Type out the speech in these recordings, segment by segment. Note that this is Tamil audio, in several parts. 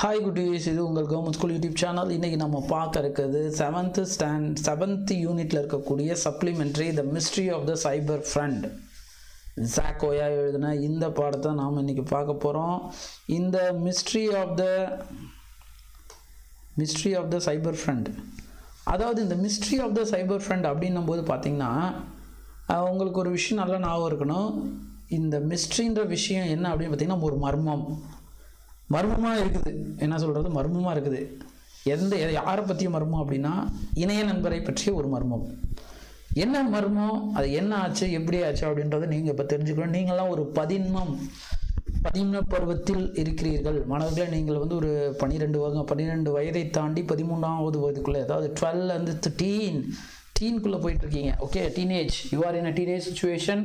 ஹாய் குட்டீஸ் இது உங்கள் கவர்மெண்ட் ஸ்கூல் யூடியூப் சேனல் இன்றைக்கி நம்ம பார்க்க இருக்கிறது செவன்த்து ஸ்டாண்ட் செவன்த்து யூனிட்டில் இருக்கக்கூடிய supplementary the mystery of the cyber friend ஜாக்கோயா எழுதின இந்த பாடத்தை நாம் இன்றைக்கி பார்க்க போகிறோம் இந்த mystery of the mystery of the cyber friend அதாவது இந்த mystery of the cyber friend அப்படின்னும் போது பார்த்திங்கன்னா உங்களுக்கு ஒரு விஷயம் நல்லா ஞாபகம் இருக்கணும். இந்த மிஸ்ட்ரின்ற விஷயம் என்ன அப்படின்னு பார்த்தீங்கன்னா ஒரு மர்மம். மர்மமாக இருக்குது. என்ன சொல்கிறது மர்மமாக இருக்குது. எந்த யாரை பற்றிய மர்மம் அப்படின்னா இணைய நண்பரை பற்றிய ஒரு மர்மம். என்ன மர்மம்? அது என்ன ஆச்சு? எப்படி ஆச்சு? அப்படின்றத நீங்கள் இப்போ தெரிஞ்சுக்கணும். நீங்களாம் ஒரு பதின்மம் பதின்ம பருவத்தில் இருக்கிறீர்கள். மாணவர்களே நீங்கள் வந்து ஒரு பன்னிரெண்டு வகை பன்னிரெண்டு வயதை தாண்டி பதிமூணாவது வயதுக்குள்ளே அதாவது டுவெல் வந்து டீன் டீனுக்குள்ளே போயிட்டுருக்கீங்க. Okay teenage you are in a teenage situation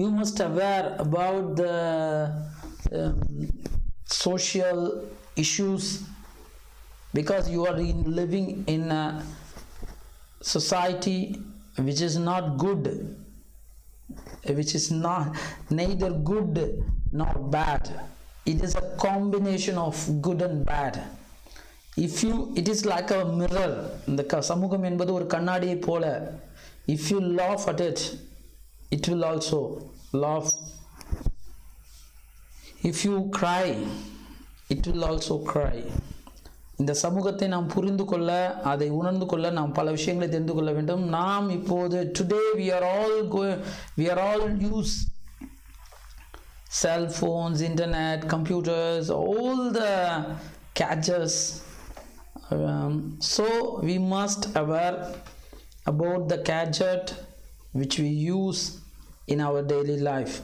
you must aware about the social issues because you are in living in a society which is not good which is not neither good nor bad it is a combination of good and bad if you it is like a mirror இந்த க- சமூகம் என்பது ஒரு கண்ணாடியை போல if you laugh at it it will also laugh if you cry it will also cry இந்த சமூகத்தை நாம் புரிந்து கொள்ள அதை உணர்ந்து கொள்ள நாம் பல விஷயங்களை தெரிந்து கொள்ள வேண்டும் நாம் இப்போது today we are all go we are all use cell phones internet computers all the gadgets um, so we must aware about the gadget which we use in our daily life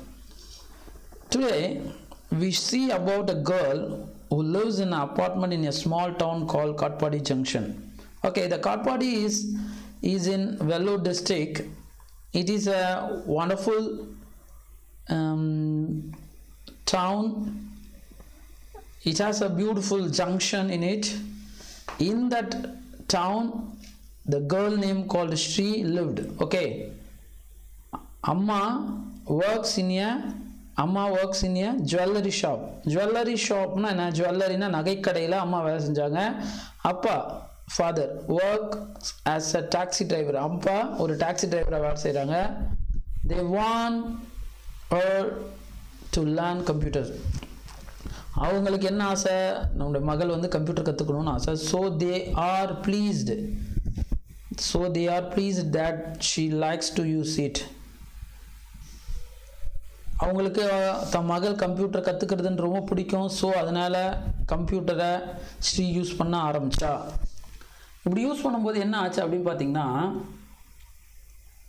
today we see about a girl who lives in an apartment in a small town called Katpadi Junction. Okay, the Katpadi is is in Velu district. It is a wonderful um, town. It has a beautiful junction in it. In that town, the girl named called Sri lived. Okay, Amma works in a அம்மா works in a jewellery shop jewellery ஷாப்னா என்ன? ஜுவல்லரினா நகைக்கடையில் அம்மா வேலை செஞ்சாங்க. அப்பா father work as a taxi driver அப்பா ஒரு டாக்ஸி டிரைவராக வேலை செய்கிறாங்க they want to learn computer அவங்களுக்கு என்ன ஆசை? நம்முடைய மகள் வந்து கம்ப்யூட்டர் கற்றுக்கணும்னு ஆசை. So they are pleased so they are pleased that she likes to use it அவங்களுக்கு தன் மகள் கம்ப்யூட்டர் கற்றுக்கிறதுன்னு ரொம்ப பிடிக்கும். ஸோ அதனால் கம்ப்யூட்டரை ஸ்ரீ யூஸ் பண்ண ஆரம்பித்தா இப்படி யூஸ் பண்ணும்போது என்ன ஆச்சு அப்படின்னு பார்த்தீங்கன்னா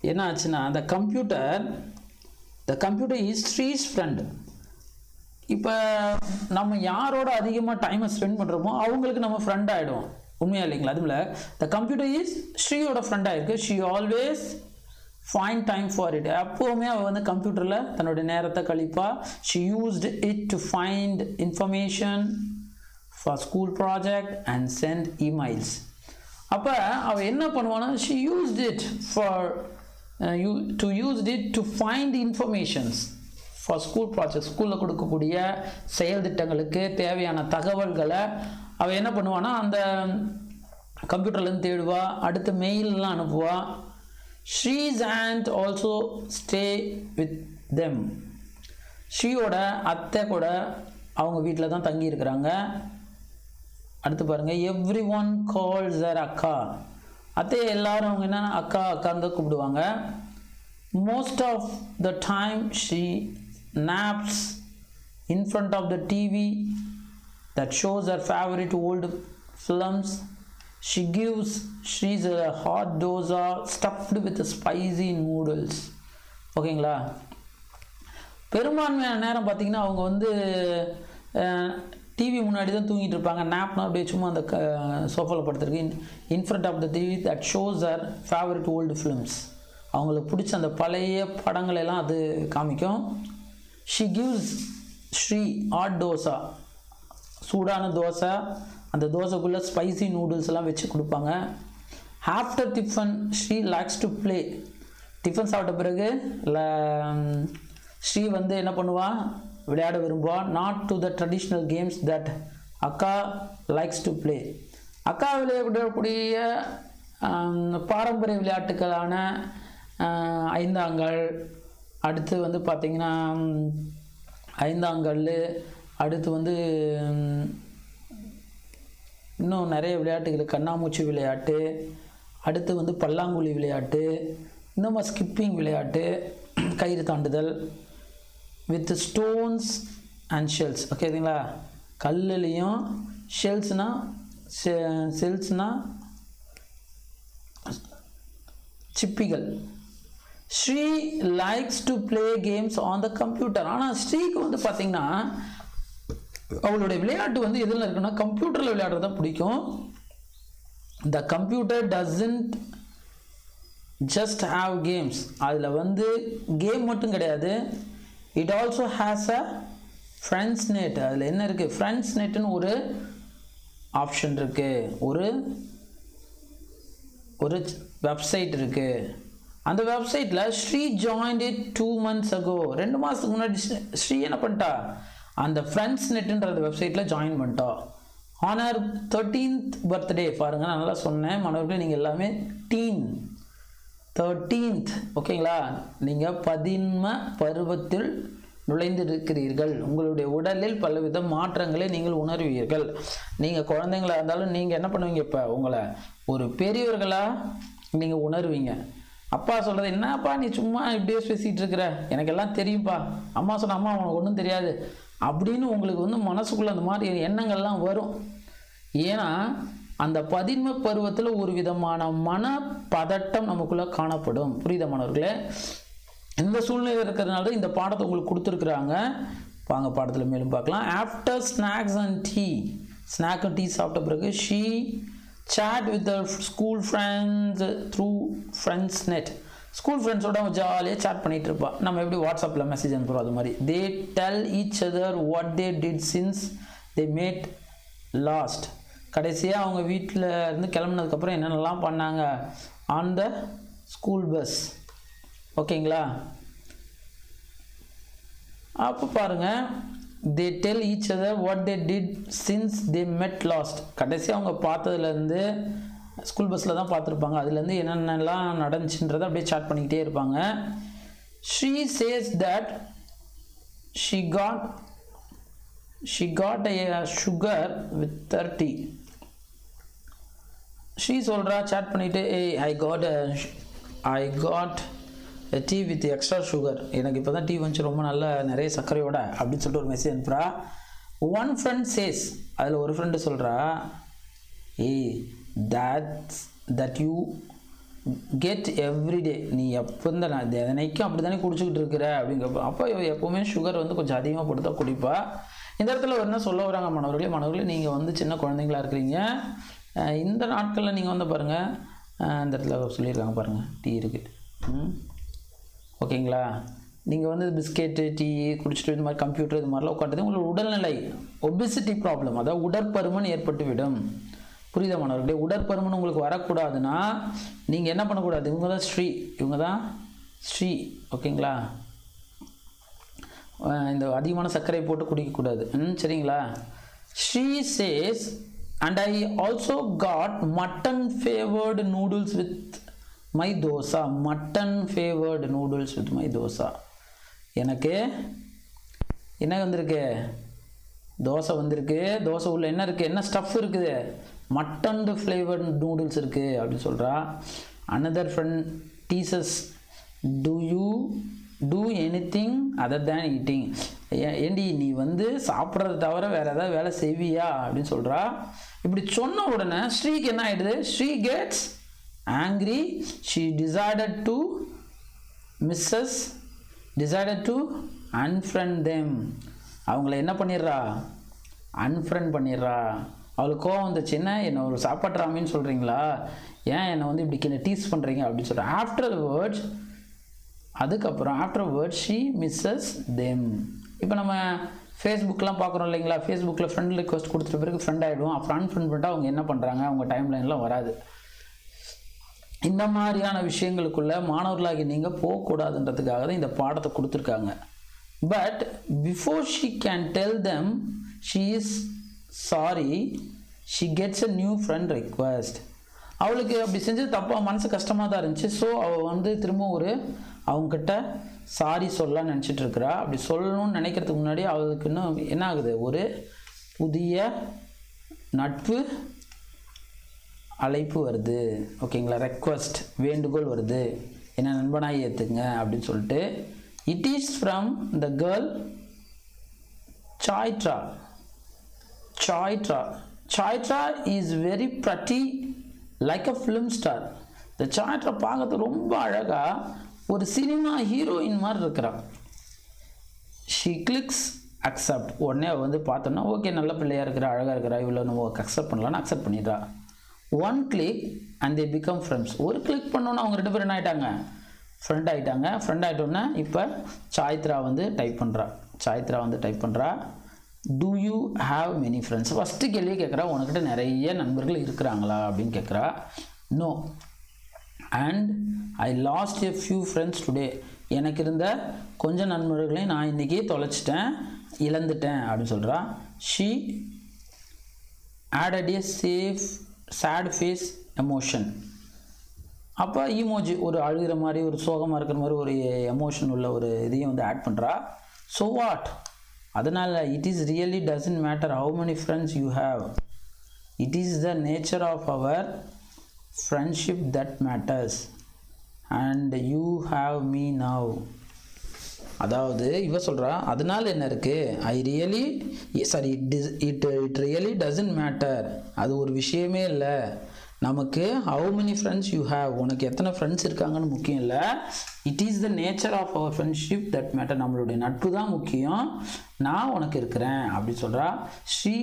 என்ன ஆச்சுன்னா the computer the computer is Sri's friend இப்போ நம்ம யாரோட அதிகமாக டைமை ஸ்பெண்ட் பண்ணுறோமோ அவங்களுக்கு நம்ம ஃப்ரெண்ட் ஆகிடும் உண்மையா இல்லைங்களா? அதுமில்ல த கம்ப்யூட்டர் இஸ் ஸ்ரீயோட ஃப்ரெண்டாக இருக்குது she always find time for it எப்போவுமே அவள் வந்து கம்ப்யூட்டரில் தன்னுடைய நேரத்தை கழிப்பா. She used it to find information for school project and sent emails அப்போ அவள் என்ன பண்ணுவானா? She used it for you to used it to find informations for school project ஸ்கூலில் கொடுக்கக்கூடிய செயல் திட்டங்களுக்கு தேவையான தகவல்களை அவள் என்ன பண்ணுவானா? அந்த கம்ப்யூட்டர்லேருந்து தேடுவா. அடுத்து மெயிலெலாம் அனுப்புவாள் she's and also stay with them ஸ்ரீயோட அத்தை கூட அவங்க வீட்டில் தான் தங்கி இருக்கிறாங்க அடுத்து பாருங்கள் எவ்ரி ஒன் கால்ஸ் தர் அக்கா. அத்தையை எல்லாரும் அவங்க என்ன அக்கா அக்கான்னு தான் கூப்பிடுவாங்க. Most of the time she naps in front of the TV that shows her favourite old films She gives she's a hot dosa stuffed with spicy noodles. ஓகேங்களா பெரும்பான்மையான நேரம் பார்த்தீங்கன்னா அவங்க வந்து டிவி முன்னாடி தான் தூங்கிட்டு இருப்பாங்க. நாப்னா அப்படியே சும்மா அந்த க சோஃபாவில் படுத்துருக்கு. In in front of the TV that shows are favourite old films அவங்களுக்கு பிடிச்ச அந்த பழைய படங்களை எல்லாம் அது காமிக்கும். She gives Sri hot dosa சூடான தோசை அந்த தோசைக்குள்ளே ஸ்பைசி நூடுல்ஸ் எல்லாம் வச்சு கொடுப்பாங்க. After tiffin Sri likes to play tiffin சாப்பிட்ட பிறகு ல- ஸ்ரீ வந்து என்ன பண்ணுவா? விளையாட விரும்புவா. Not to the traditional games that அக்கா லைக்ஸ் டு ப்ளே அக்கா விளையாடக்கூடிய பாரம்பரிய விளையாட்டுகளான ஐந்தாங்கல் அடுத்து வந்து பார்த்திங்கன்னா ஐந்தாங்கல் அடுத்து வந்து இன்னும் நிறைய விளையாட்டுகள் கண்ணாமூச்சி விளையாட்டு அடுத்து வந்து பல்லாங்குழி விளையாட்டு இன்னும் ஸ்கிப்பிங் விளையாட்டு கயிறு தாண்டுதல் வித் ஸ்டோன்ஸ் அண்ட் ஷெல்ஸ் ஓகேங்களா கல்லுலேயும் ஷெல்ஸ்னால் செல்ஸ்னால் சிப்பிகள். Sri likes to play games on the computer ஆனால் ஸ்ரீக்கு வந்து பார்த்திங்கன்னா அவளுடைய விளையாட்டு வந்து எதில் இருக்குன்னா கம்ப்யூட்டரில் விளையாடுறது தான் பிடிக்கும். The computer doesn't just have games அதில் வந்து கேம் மட்டும் கிடையாது. It also has a friends net அதில் என்ன இருக்குது ஃப்ரெண்ட்ஸ் நெட்டுன்னு ஒரு ஆப்ஷன் இருக்குது ஒரு ஒரு வெப்சைட் இருக்குது அந்த வெப்சைட்டில் Sri joined it two months ago ரெண்டு மாதத்துக்கு முன்னாடி ஸ்ரீ- ஸ்ரீ என்ன பண்ணிட்டா? அந்த ஃப்ரெண்ட்ஸ் நெட்டுன்ற வெப்சைட்டில் ஜாயின் பண்ணிட்டோம். ஆனர் தேர்ட்டீன்த் பர்த்டே பாருங்க நான் நல்லா சொன்னேன். மாணவர்களே நீங்கள் எல்லாமே டீன் தேர்ட்டீன்த் ஓகேங்களா நீங்கள் பதின்ம பருவத்தில் நுழைந்திருக்கிறீர்கள். உங்களுடைய உடலில் பலவித மாற்றங்களை நீங்கள் உணர்வீர்கள். நீங்கள் குழந்தைங்களா இருந்தாலும் நீங்கள் என்ன பண்ணுவீங்க இப்போ? உங்களை ஒரு பெரியவர்களாக நீங்கள் உணர்வீங்க. அப்பா சொல்கிறது என்னப்பா நீ சும்மா இப்படியே பேசிகிட்டு இருக்கிற? எனக்கு எல்லாம் தெரியும்ப்பா அம்மா சொன்ன அம்மா உனக்கு ஒன்றும் தெரியாது. அப்படின்னு உங்களுக்கு வந்து மனசுக்குள்ளே அந்த மாதிரி எண்ணங்கள்லாம் வரும். ஏன்னா அந்த பதின்ம பருவத்தில் ஒரு விதமான மன பதட்டம் நமக்குள்ளே காணப்படும். புரியுதா மாணவர்களே? இந்த சூழ்நிலை இருக்கிறதுனால இந்த பாடத்தை உங்களுக்கு கொடுத்துருக்குறாங்க. வாங்க பாடத்தில் மேலும் பார்க்கலாம். After snacks and tea snack and tea சாப்பிட்ட பிறகு she chat with school friends through friends net school ஃப்ரெண்ட்ஸோட ஜாலியாக சேட் பண்ணிட்டு இருப்பா. நம்ம எப்படி வாட்ஸ்அப்பில் மெசேஜ் அனுப்புகிறோம் அது மாதிரி. They tell each other what they did since they met last கடைசியாக அவங்க வீட்டில் இருந்து கிளம்புனதுக்கப்புறம் என்னென்னலாம் பண்ணாங்க? ஆன் த ஸ்கூல் பஸ் ஓகேங்களா? அப்போ பாருங்க. They tell each other what they did since they met last கடைசியாக அவங்க பார்த்ததுலேருந்து ஸ்கூல் பஸ்ஸில் தான் பார்த்துருப்பாங்க. அதுலேருந்து என்னென்னலாம் நடந்துச்சுன்றதை அப்படியே சாட் பண்ணிக்கிட்டே இருப்பாங்க. She says that she got she got a sugar with thirty she சொல்கிறா சேட் பண்ணிவிட்டு hey I got I got tea with extra sugar எனக்கு இப்போ தான் டீ வந்துச்சு ரொம்ப நல்ல நிறைய சர்க்கரையோட அப்படின்னு சொல்லிட்டு ஒரு மெசேஜ் அனுப்புகிறா ஒன் ஃப்ரெண்ட் சேஸ் அதில் ஒரு ஃப்ரெண்டு சொல்கிறா hey that's that you get every day நீ எப்போ இந்த நான் தினைக்கும் அப்படி தானே குடிச்சிக்கிட்டு இருக்கிற அப்படிங்கிறப்ப அப்போ எப்போவுமே சுகர் வந்து கொஞ்சம் அதிகமாக கொடுத்தா குடிப்பா. இந்த இடத்துல என்ன சொல்ல வராங்க மாணவர்களே? மாணவர்களே நீங்கள் வந்து சின்ன குழந்தைங்களா இருக்கிறீங்க. இந்த நாட்களில் நீங்கள் வந்து பாருங்கள் இந்த இடத்துல சொல்லியிருக்காங்க பாருங்கள் டீ இருக்குது ம்? ஓகேங்களா? நீங்கள் வந்து பிஸ்கெட்டு டீ குடிச்சிட்டு இந்த மாதிரி கம்ப்யூட்டர் இது மாதிரிலாம் உட்காந்துட்டு உங்களுக்கு உடல்நிலை. ஒபிசிட்டி ப்ராப்ளம் அதாவது உடற்பருமன் ஏற்பட்டு விடும் புரியுதா மாணவர்களே உடற்பருமன் உங்களுக்கு வரக்கூடாதுன்னா நீங்கள் என்ன பண்ணக்கூடாது? இவங்க தான் ஸ்ரீ இவங்க தான் ஸ்ரீ ஓகேங்களா? இந்த அதிகமான சர்க்கரை போட்டு குடிக்கக்கூடாது. ம் சரிங்களா? Sri says and I also got mutton flavoured noodles with my dosa mutton flavoured noodles with my dosa எனக்கு என்ன வந்திருக்கு? தோசை வந்திருக்கு. தோசை உள்ள என்ன இருக்குது என்ன ஸ்டஃப் இருக்குது? மட்டன் ஃப்ளேவர்ட் நூடுல்ஸ் இருக்குது அப்படின்னு சொல்கிறா another friend teases do you do anything other than eating ஏண்டி நீ வந்து சாப்பிட்றத தவிர வேறு ஏதாவது வேலை செய்வியா? அப்படின்னு சொல்கிறா இப்படி சொன்ன உடனே ஸ்ரீக்கு என்ன ஆகிடுது Sri gets angry she decided to misses decided to unfriend them அவங்கள என்ன பண்ணிடுறா? அன்ஃப்ரெண்ட் பண்ணிடுறா. அவளுக்கு கோவம் வந்துச்சு என்ன என்னை ஒரு சாப்பாட்டு ராமின்னு சொல்கிறீங்களா ஏன் என்னை வந்து இப்படி என்ன டீஸ் பண்ணுறீங்க அப்படின்னு சொல்கிறேன் ஆஃப்டர் வேர்ட்ஸ் அதுக்கப்புறம் afterwards she misses them இப்போ நம்ம ஃபேஸ்புக்கெலாம் பார்க்குறோம் இல்லைங்களா? ஃபேஸ்புக்கில் ஃப்ரெண்ட் ரிக்வஸ்ட் கொடுத்துட்டு பிறகு ஃப்ரெண்ட் ஆகிடுவோம் அப்புறம் அன்ஃப்ரெண்ட் பண்ணிட்டு அவங்க என்ன பண்ணுறாங்க அவங்க டைம் லைன்லாம் வராது. இந்த மாதிரியான விஷயங்களுக்குள்ள மாணவர்களாகி நீங்கள் போகக்கூடாதுன்றதுக்காக தான் இந்த பாடத்தை கொடுத்துருக்காங்க. But before she can tell them she is sorry she gets a new friend request அவளுக்கு அப்படி செஞ்சது தப்பாக மனசு கஷ்டமாக தான் இருந்துச்சு. ஸோ அவள் வந்து திரும்ப ஒரு அவங்கக்கிட்ட சாரி சொல்ல நினச்சிட்டு இருக்கிறா. அப்படி சொல்லணும்னு நினைக்கிறதுக்கு முன்னாடி அவளுக்கு இன்னும் என்ன ஆகுது? ஒரு புதிய நட்பு அழைப்பு வருது. ஓகேங்களா ரெக்வஸ்ட் வேண்டுகோள் வருது. என்ன நண்பனாக ஏற்றுங்க அப்படின்னு சொல்லிட்டு it is from the girl Chaitra Chaitra. Chaitra is very pretty like a film star இந்த சாய்ட்ரா பார்க்கறது ரொம்ப அழகாக ஒரு சினிமா ஹீரோயின் மாதிரி இருக்கிறான். ஷீ கிளிக்ஸ் அக்செப்ட் உடனே வந்து பார்த்தோன்னா ஓகே நல்ல பிள்ளையாக இருக்கிறா அழகாக இருக்கிறா இவ்வளோ நம்ம அக்செப்ட் பண்ணலான்னு accept பண்ணிடுறா. One click and they become friends ஒரு கிளிக் பண்ணோன்னா அவங்க ரெண்டு பேரும் என்ன ஆயிட்டாங்க? ஃப்ரெண்ட் ஆகிட்டாங்க ஃப்ரெண்ட் ஆகிட்டோன்னே இப்போ சாய்த்ரா வந்து டைப் பண்ணுறா சாய்த்ரா வந்து டைப் பண்ணுறா do you have many friends first கேள்வி கேட்குறா உனக்கிட்ட நிறைய நண்பர்கள் இருக்கிறாங்களா? அப்படின்னு கேட்குறா. No and I lost a few friends today எனக்கு இருந்த கொஞ்சம் நண்பர்களையும் நான் இன்றைக்கி தொலைச்சிட்டேன் இழந்துட்டேன் அப்படின்னு சொல்கிறா she added a safe sad face emotion அப்போ ஈமோஜி ஒரு அழுகிற மாதிரி ஒரு சோகமாக இருக்கிற மாதிரி ஒரு எமோஷன் உள்ள ஒரு இதையும் வந்து ஆட் பண்ணுறா ஸோ வாட் அதனால் it is really doesn't matter how many friends you have it is the nature of our friendship that matters and you have me now அதாவது இவ சொல்கிறா அதனால் என்ன இருக்குது I really sorry it is it it really doesn't matter அது ஒரு விஷயமே இல்லை. நமக்கு how many friends you have உனக்கு எத்தனை ஃப்ரெண்ட்ஸ் இருக்காங்கன்னு முக்கியம் இல்லை. It is the nature of our friendship that matter நம்மளுடைய நட்பு தான் முக்கியம். நான் உனக்கு இருக்கிறேன் அப்படி சொல்கிறா she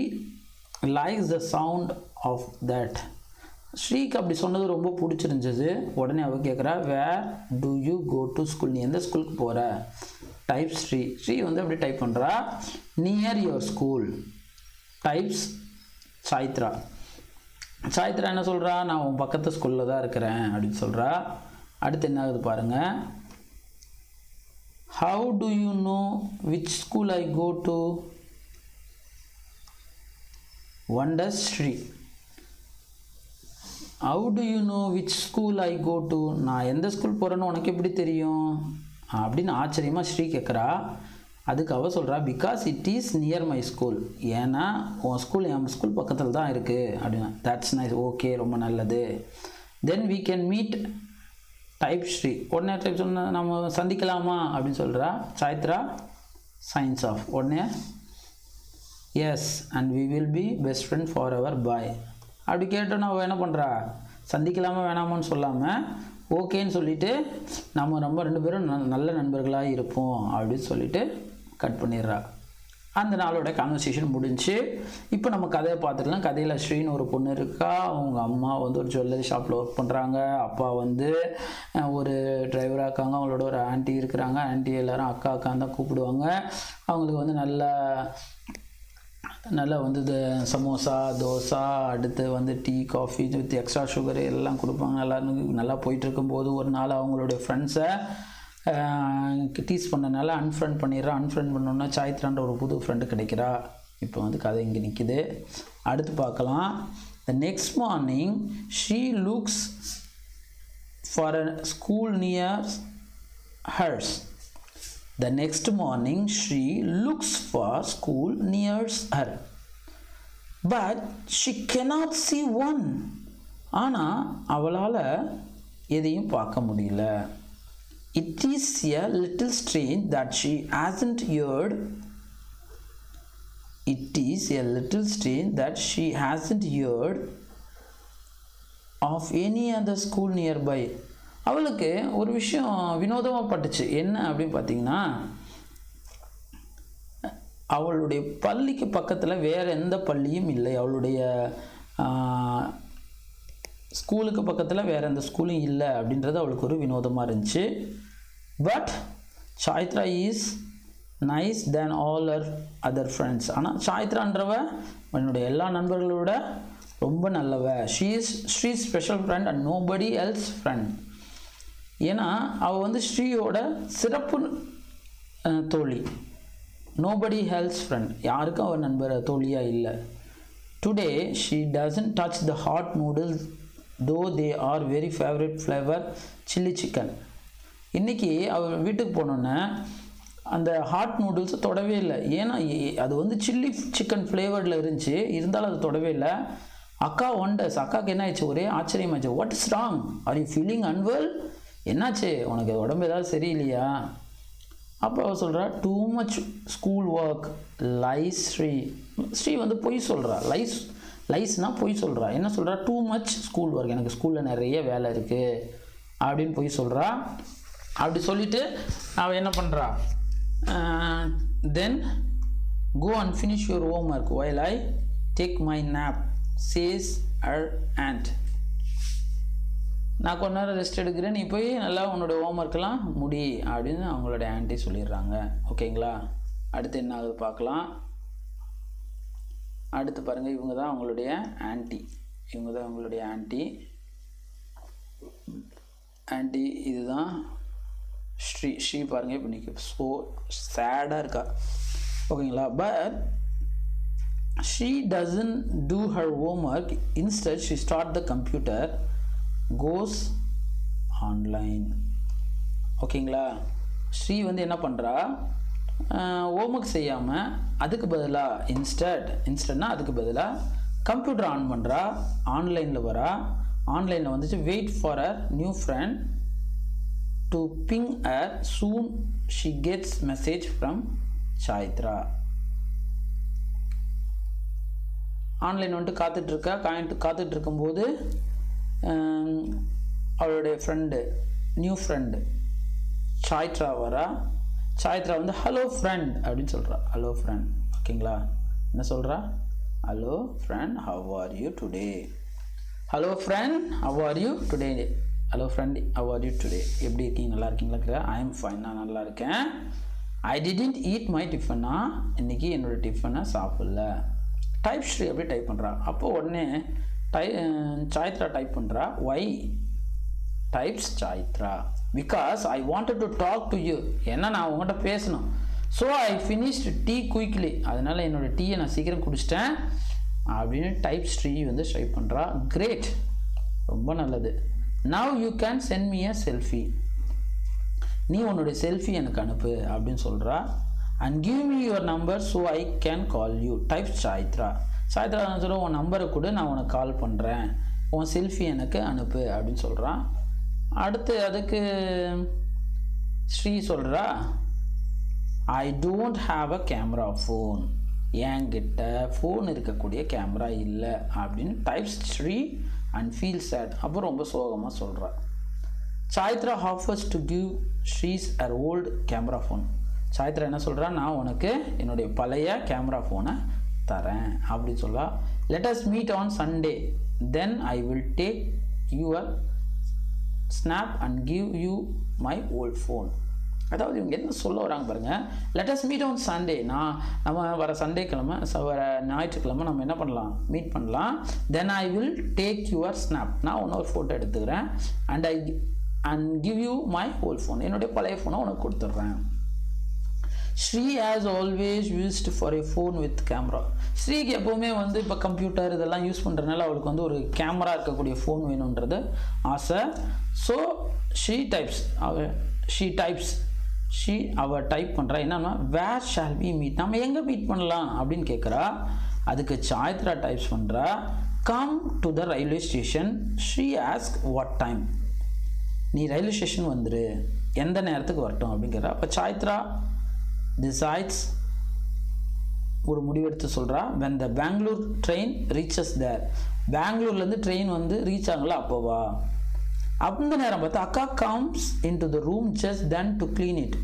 likes the sound of that ஸ்ரீக்கு அப்படி சொன்னது ரொம்ப பிடிச்சிருந்துச்சு. உடனே அவள் கேட்குறா where do you go to school நீ எந்த ஸ்கூலுக்கு போகிற டைப் ஸ்ரீ. ஸ்ரீ வந்து அப்படி டைப் பண்ணுறா near your school types Chaitra. Chaitra என்ன சொல்கிறா நான் உன் பக்கத்து ஸ்கூலில் தான் இருக்கிறேன் அப்படின்னு சொல்கிறா அடுத்து என்ன ஆகுது பாருங்கள் how do you know which school I go to wonder Sri how do you know which school I go to நான் எந்த ஸ்கூல் போகிறேன்னு உனக்கு எப்படி தெரியும்? அப்படின்னு ஆச்சரியமாக ஸ்ரீ கேட்குறா அதுக்கு அவள் சொல்கிறா because it is near my school ஏன்னா உன் ஸ்கூல் என் ஸ்கூல் பக்கத்தில் தான் இருக்குது அப்படின்னா. தட்ஸ் நைஸ் ஓகே ரொம்ப நல்லது. தென் we can meet type Sri உடனே டைப் சொன்ன நம்ம சந்திக்கலாமா? அப்படின்னு சொல்கிறா சாய்த்ரா சயின்ஸ் ஆஃப் உடனே yes and we will be best friend forever bye அப்படி கேட்டோன்னா அவள் என்ன பண்ணுறா சந்திக்கலாமா வேணாமான்னு சொல்லாமல் ஓகேன்னு சொல்லிவிட்டு நம்ம ரொம்ப ரெண்டு பேரும் நல்ல நண்பர்களாக இருப்போம் அப்படின்னு சொல்லிவிட்டு கட் பண்ணிடுறா. அந்த நாளோட கான்வர்சேஷன் முடிஞ்சு இப்போ நம்ம கதையை பார்த்துக்கலாம் கதையில் ஸ்ரீன்னு ஒரு பொண்ணு இருக்கா. அவங்க அம்மா வந்து ஒரு ஜுவல்லரி ஷாப்பில் ஒர்க் பண்ணுறாங்க அப்பா வந்து ஒரு டிரைவராக இருக்காங்க. அவங்களோட ஒரு ஆண்டி இருக்கிறாங்க. ஆண்டி எல்லோரும் அக்கா அக்கான்னு தான் கூப்பிடுவாங்க. அவங்களுக்கு வந்து நல்லா நல்லா வந்து இது சமோசா தோசை அடுத்து வந்து tea coffee with extra sugar எல்லாம் கொடுப்பாங்க. எல்லாரும் நல்லா போயிட்டு இருக்கும்போது ஒரு நாள் அவங்களுடைய ஃப்ரெண்ட்ஸை டீஸ் பண்ணனால அன்ஃப்ரெண்ட் பண்ணிடுறா அன்ஃப்ரெண்ட் பண்ணோன்னா சாய்த்ரான்ற ஒரு புது ஃப்ரெண்டு கிடைக்கிறா. இப்போ வந்து கதை இங்கே நிற்கிது அடுத்து பார்க்கலாம். The next morning she looks for a school near hers the next morning she looks for school nears her but she cannot see one ஆனால் அவளால் எதையும் பார்க்க முடியல. It is a little strange that she hasn't heard. It is a little strange that she hasn't heard of any other school nearby அவளுக்கு ஒரு விஷயம் வினோதமாக பட்டுச்சு. என்ன அப்படின்னு பார்த்தீங்கன்னா அவளுடைய பள்ளிக்கு பக்கத்தில் வேறு எந்த பள்ளியும் இல்லை. அவளுடைய ஸ்கூலுக்கு பக்கத்தில் வேறு எந்த ஸ்கூலும் இல்லை அப்படின்றது அவளுக்கு ஒரு வினோதமாக இருந்துச்சு. But Chaitra is nice than all her other friends ஆனால் சாய்த்ரான்றவ என்னுடைய எல்லா நண்பர்களோட ரொம்ப நல்லவ. She is Sri special friend and nobody else friend ஏன்னா அவள் வந்து ஸ்ரீயோட சிறப்பு தோழி. நோபடி ஹெல்ஸ் ஃப்ரெண்ட் யாருக்கும் அவர் நண்பர் தோழியாக இல்லை. Today she doesn't touch the hot noodles though they are very favourite flavour chilli chicken இன்றைக்கி அவர் வீட்டுக்கு போனோன்னே அந்த ஹாட் நூடுல்ஸை தொடவே இல்லை. ஏன்னா அது வந்து சில்லி சிக்கன் ஃப்ளேவர்டில் இருந்துச்சு. இருந்தாலும் அது தொடவே இல்லை. அக்கா ஒண்டர்ஸ் அக்காவுக்கு என்ன ஆயிடுச்சு ஒரே ஆச்சரியமாச்சு what is wrong are you feeling unwell என்னாச்சு? உனக்கு உடம்பு ஏதாவது சரியில்லையா? அப்போ அவள் சொல்கிறா too much school work lies Sri Sri வந்து பொய் சொல்கிறா லைஸ் லைஸ்னால் பொய் சொல்கிறா என்ன சொல்கிறா டூ மச் ஸ்கூல் ஒர்க் எனக்கு ஸ்கூலில் நிறைய வேலை இருக்குது அப்படின்னு பொய் சொல்கிறா அப்படி சொல்லிட்டு அவள் என்ன பண்ணுறா then go and finish your homework while I take my nap says her and நான் கொஞ்ச நேரம் ரெஸ்ட் எடுக்கிறேன். நீ போய் நல்லா உன்னோட ஹோம்ஒர்க்கெல்லாம் முடி அப்படின்னு அவங்களோட ஆண்டி சொல்லிடுறாங்க. ஓகேங்களா? அடுத்து என்ன ஆகுது பார்க்கலாம். அடுத்து பாருங்கள் இவங்க தான் அவங்களுடைய ஆன்ட்டி இவங்க தான் அவங்களுடைய ஆன்ட்டி ஆன்ட்டி இதுதான் ஸ்ரீ ஸ்ரீ பாருங்கள் இப்போ நிற்க ஸோ சேடாக இருக்கா? ஓகேங்களா but into her homework instead she start the computer goes online ஓகேங்களா ஸ்ரீ வந்து என்ன பண்ணுறா ஹோம்ஒர்க் செய்யாமல் அதுக்கு பதிலாக இன்ஸ்டட் இன்ஸ்டட்னா அதுக்கு பதிலாக கம்ப்யூட்டர் ஆன் பண்ணுறா ஆன்லைனில் வரா. ஆன்லைனில் வந்துச்சு wait for a new friend to ping a soon she gets message from Chaitra online வந்துட்டு காத்துட்ருக்கா? காயின்ட்டு காத்துட்டு இருக்கும்போது அவளுடைய ஃப்ரெண்டு நியூ ஃப்ரெண்டு சாய்த்ரா வரா? சாய்த்ரா வந்து ஹலோ ஃப்ரெண்ட் அப்படின்னு சொல்கிறா ஹலோ ஃப்ரெண்ட் ஓகேங்களா? என்ன சொல்கிறா hello friend how are you today hello friend how are you today hello friend how are you today எப்படி இருக்கீங்க? நல்லா இருக்கீங்களா ஐ எம் ஃபைன் நான் நல்லா இருக்கேன். ஐ டிடென்ட் ஈட் மை டிஃபனா இன்னைக்கு என்னோட டிஃபனை சாப்பிடல. டைப் ஸ்ரீ எப்படி டைப் பண்ணுறா அப்போ உடனே டை சாய்த்ரா டைப் பண்ணுறா why types Chaitra? Because I wanted to talk to you ஏன்னா நான் உங்கள்கிட்ட பேசணும். So I finished tea quickly அதனால் என்னோட டீயை நான் சீக்கிரம் குடிச்சிட்டேன். அப்படின்னு டைப் ஸ்ரீ வந்து டைப் பண்ணுறா கிரேட் ரொம்ப நல்லது. Now you can send me a selfie நீ உன்னுடைய செல்ஃபி எனக்கு அனுப்பு அப்படின்னு சொல்கிறா and give me your number so I can call you type Chaitra. Chaitra சொல்ல உன் நம்பரை கூட நான் உனக்கு கால் பண்ணுறேன் உன் செல்ஃபி எனக்கு அனுப்பு அப்படின்னு சொல்கிறான் அடுத்து அதுக்கு ஸ்ரீ சொல்கிறா I don't have a camera phone என்கிட்ட ஃபோன் இருக்கக்கூடிய கேமரா இல்லை அப்படின்னு types Sri and feel sad அப்போ ரொம்ப சோகமாக சொல்கிறார் Chaitra offers to give she's her old camera phone Chaitra என்ன சொல்கிறா நான் உனக்கு என்னுடைய பழைய கேமரா ஃபோனை தரேன். அப்படின்னு சொல்லா let us meet on Sunday then I will take your snap and give you my old phone அதாவது இவங்க என்ன சொல்ல வராங்க பாருங்க. Let us meet on Sunday நான் நம்ம வர சண்டே கிழமை ச- வர ஞாயிற்றுக்கிழமை நம்ம என்ன பண்ணலாம்? மீட் பண்ணலாம். Then I will take your snap நான் ஒரு ஃபோட்டோ எடுத்துக்கிறேன். And I and give you my old phone என்னுடைய பழைய ஃபோனை உனக்கு கொடுத்துட்றேன். Sri has always used for a phone with camera ஸ்ரீக்கு எப்போவுமே வந்து இப்போ கம்ப்யூட்டர் இதெல்லாம் யூஸ் பண்ணுறதுனால அவளுக்கு வந்து ஒரு கேமரா இருக்கக்கூடிய ஃபோன் வேணுன்றது ஆசை. ஸோ ஷீ டைப்ஸ் அவ ஷீ டைப்ஸ் ஷீ அவள் டைப் பண்ணுறா என்னன்னா வேர் ஷால் வி மீட் நம்ம எங்கே மீட் பண்ணலாம் அப்படின்னு கேட்குறா அதுக்கு சாய்த்ரா டைப்ஸ் பண்ணுறா come to the railway station she ask what time நீ ரயில்வே ஸ்டேஷன் வந்துரு. எந்த நேரத்துக்கு வரட்டும்? அப்படிங்கிறா அப்போ சாய்த்ரா டிசைட்ஸ் ஒரு முடிவெடுத்து சொல்கிறா when the Bangalore train reaches there பெங்களூர்லேருந்து ட்ரெயின் வந்து ரீச் ஆகல அப்போவா? அந்த நேரம் பார்த்தா அக்கா comes in to the room just then to clean it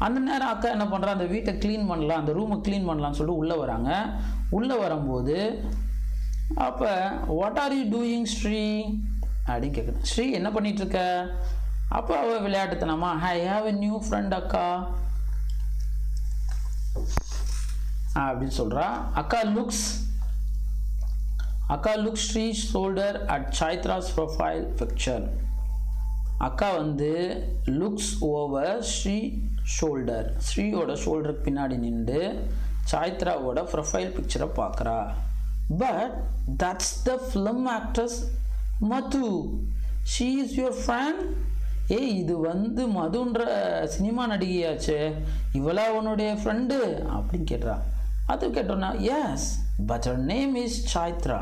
அந்த நேரம் அக்கா என்ன பண்ணுறா அந்த வீட்டை க்ளீன் பண்ணலாம் அந்த ரூமை க்ளீன் பண்ணலாம்னு சொல்லிட்டு உள்ளே வராங்க. உள்ளே வரும்போது அப்போ what are you doing Sri அப்படின்னு கேட்குறேன் ஸ்ரீ என்ன பண்ணிகிட்ருக்க அப்போ அவள் விளையாட்டுத்தனமா I have a new friend அக்கா. அப்படின்னு சொல்கிறா அக்கா லுக்ஸ் அக்கா look Sri shoulder at Chaitra's profile picture அக்கா வந்து லுக்ஸ் ஓவர் ஸ்ரீ ஷோல்டர் ஸ்ரீயோட ஷோல்டருக்கு பின்னாடி நின்று சாய்த்ராவோட ப்ரொஃபைல் பிக்சரை பார்க்குறா. But that's the film actress Madhu. She is your friend ஏய் இது வந்து மதுன்ற சினிமா நடிகையாச்சே. இவளா உன்னுடைய ஃப்ரெண்டு அப்படின்னு கேட்டுறா அது கேட்டோன்னா yes but her name is Chaitra.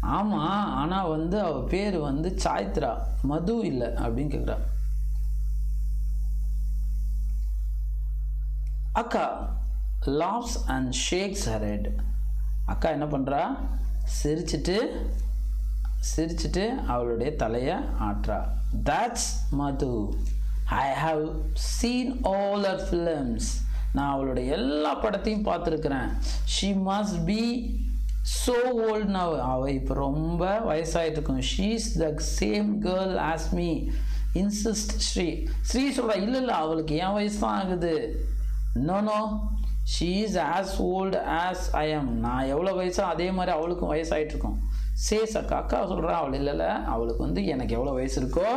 ஆமாம் ஆனால் வந்து அவள் பேர் வந்து சாய்த்ரா. மது இல்லை அப்படின்னு கேட்குறா அக்கா லாப்ஸ் அண்ட் ஷேக்ஸ் ஹரேட் அக்கா என்ன பண்ணுறா சிரிச்சிட்டு சிரிச்சிட்டு அவளுடைய தலையை ஆட்டுறா. That's Madhu. I have seen all her films நான் அவளுடைய எல்லா படத்தையும் பார்த்துருக்குறேன். She must be so old now அவள் இப்போ ரொம்ப வயசாகிட்டு இருக்கும் she's the same girl as me insist Sri Sri சொல்கிறா இல்லை இல்லை அவளுக்கு என் வயசு தான் ஆகுது. No no she is as old as I am நான் எவ்வளோ வயசோ அதே மாதிரி அவளுக்கும் வயசாயிட்டு இருக்கும் சேஸ் அக்கா அக்கா சொல்கிறா அவள் இல்லைல்ல அவளுக்கு வந்து எனக்கு எவ்வளோ வயசு இருக்கோ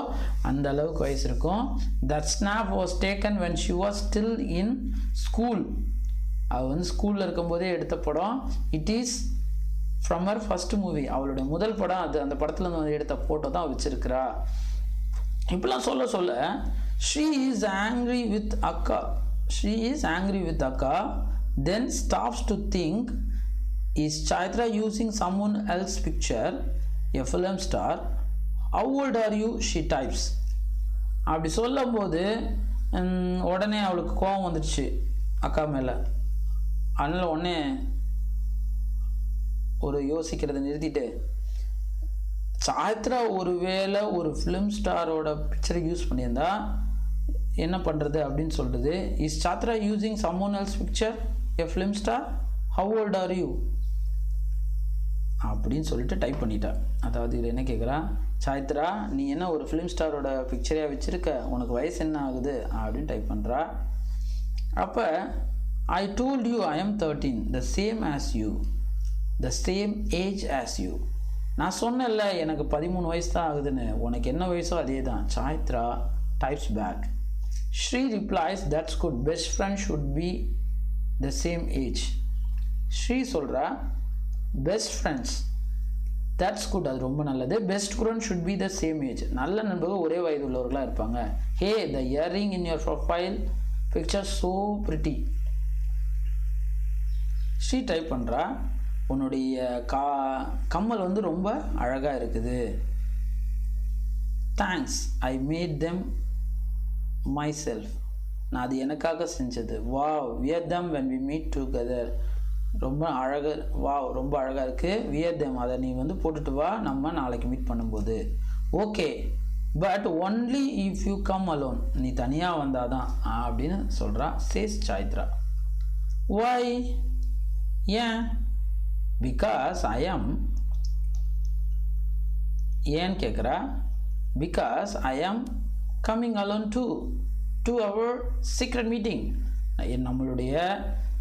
அந்த அளவுக்கு வயசு இருக்கும். That snap was taken when she was still in school அவள் வந்து ஸ்கூலில் இருக்கும்போதே எடுத்த படம். It is from her first movie அவளுடைய முதல் படம் அது. அந்த படத்துலேருந்து வந்து எடுத்த ஃபோட்டோ தான் வச்சிருக்கிறா. இப்படிலாம் சொல்ல சொல்ல ஷீ இஸ் ஆங்க்ரி வித் அக்கா. ஷீ இஸ் ஆங்க்ரி வித் அக்கா then stops to think is Chaitra using someone else picture a film star how old are you she types அப்படி சொல்லும்போது போது உடனே அவளுக்கு கோபம் வந்துடுச்சு. அக்கா மேலே. அதனால் உடனே ஒரு யோசிக்கிறதை நிறுத்திட்டு சாயத்ரா ஒருவேளை ஒரு ஃபிலிம் ஸ்டாரோட பிக்சரை யூஸ் பண்ணியிருந்தா என்ன பண்ணுறது அப்படின்னு சொல்கிறது is Chaitra using someone else picture a film star how old are you அப்படின்னு சொல்லிட்டு டைப் பண்ணிட்டேன் அதாவது இவர் என்ன கேட்குறா சாயத்ரா நீ என்ன ஒரு ஃபிலிம் ஸ்டாரோட பிக்சரையாக வச்சுருக்க? உனக்கு வயசு என்ன ஆகுது? அப்படின்னு டைப் பண்ணுறா அப்போ I told you I am thirteen the same as you the same age as you நான் சொன்னேன்ல எனக்கு பதிமூணு வயசு தான் ஆகுதுன்னு. உனக்கு என்ன வயசோ அதே தான் Chaitra types back Sri replies that's good best friend should be the same age Sri சொல்கிறா பெஸ்ட் ஃப்ரெண்ட்ஸ் தட்ஸ் குட் அது ரொம்ப நல்லது. Best friend should be the same age நல்ல நண்பர்கள் ஒரே வயது உள்ளவர்களாக இருப்பாங்க. Hey the earring in your profile picture so pretty Sri type பண்ணுறா உன்னுடைய கா கம்மல் வந்து ரொம்ப அழகாக இருக்குது. Thanks I made them myself நான் அது எனக்காக செஞ்சது. வா wear them when we meet together ரொம்ப அழகாக வா ரொம்ப அழகாக இருக்குது வியர் தம் அதை நீ வந்து போட்டுட்டு வா. நம்ம நாளைக்கு மீட் பண்ணும்போது. Okay but only if you come alone நீ தனியாக வந்தால் தான் அப்படின்னு சொல்கிறா சேஸ் சாய்த்ரா. வாய் ஏன்? பிகாஸ் ஐ am ஏன்னு கேட்குறா because I am coming alone to to our secret meeting நம்மளுடைய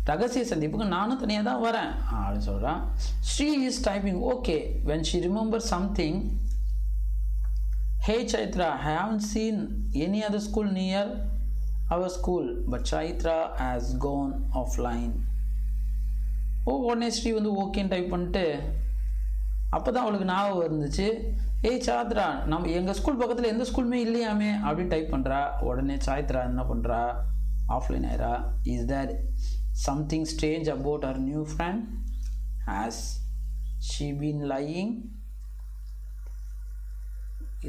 ரகசிய சந்திப்புக்கு நானும் தனியாக தான் வரேன். அப்படின்னு சொல்கிறான் Sri is typing okay when she remember something hey Chaitra I haven't seen any other school near our school but Chaitra has gone offline oh உடனே ஸ்ரீ வந்து ஓகேன்னு டைப் பண்ணிட்டு அப்போ தான் அவளுக்கு ஞாபகம் இருந்துச்சு. ஏய் சாத்ரா நம்ம எங்கள் ஸ்கூல் பக்கத்தில் எந்த ஸ்கூலுமே இல்லையாமே அப்படின்னு டைப் பண்ணுறா உடனே சாய்த்ரா என்ன பண்ணுறா offline Aayira is there something strange about our new friend has she been lying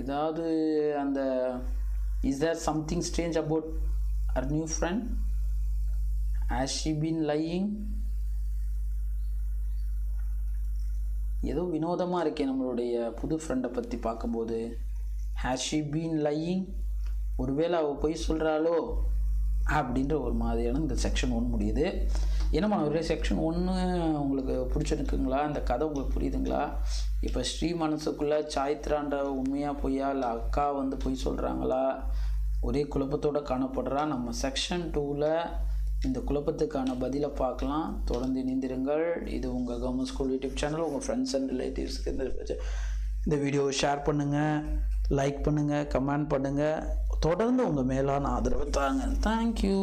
ஏதாவது அந்த is there something strange about our new friend has she been lying ஏதோ வினோதமாக இருக்கே நம்மளுடைய புது ஃப்ரெண்டை பற்றி பார்க்கும்போது. ஹேஷ் ஷி பீன் லையிங் ஒருவேளை அவள் பொய் சொல்கிறாளோ அப்படின்ற ஒரு மாதிரியான இந்த செக்ஷன் ஒன்று முடியுது. என்னம்மா ஒரே செக்ஷன் ஒன்று உங்களுக்கு பிடிச்சிருக்குங்களா? இந்த கதை உங்களுக்கு புரியுதுங்களா? இப்போ ஸ்ரீ மனசுக்குள்ளே சாய்த்ரான்ற உண்மையாக பொய்யா? இல்லை அக்கா வந்து பொய் சொல்கிறாங்களா ஒரே குழப்பத்தோடு காணப்படுறா. நம்ம செக்ஷன் டூவில் இந்த குழப்பத்துக்கான பதிலை பார்க்கலாம். தொடர்ந்து இணைந்திருங்கள். இது உங்கள் கவர்மெண்ட் ஸ்கூல் யூடியூப் சேனல் உங்கள் ஃப்ரெண்ட்ஸ் அண்ட் ரிலேட்டிவ்ஸ்க்கு இந்த இந்த வீடியோவை ஷேர் பண்ணுங்கள் லைக் பண்ணுங்கள் கமெண்ட் பண்ணுங்கள் தொடர்ந்து உங்கள் மேலான ஆதரவு தாங்க. தேங்க்யூ